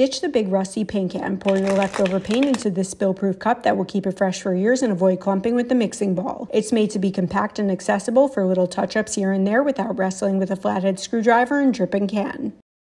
Ditch the big rusty paint can. Pour your leftover paint into this spill-proof cup that will keep it fresh for years and avoid clumping with the mixing ball. It's made to be compact and accessible for little touch-ups here and there without wrestling with a flathead screwdriver and dripping can.